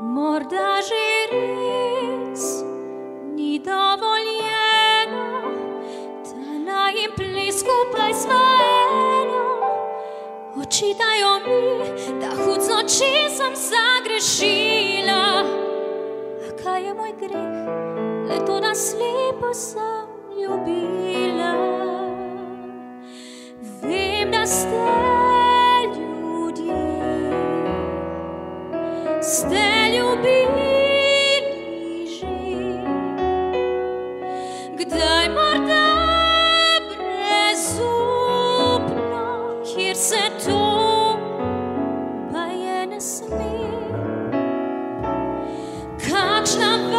Morda že res ni dovoljeno, da naj jim pli skupaj smo eno. Očitajo mi, da hud z noči sem zagrešila. A kaj je moj greh, le to, da slepo sem ljubila. Ste ljubili morda brezupno, kjer se to pa je ne sme. Kakšna vendar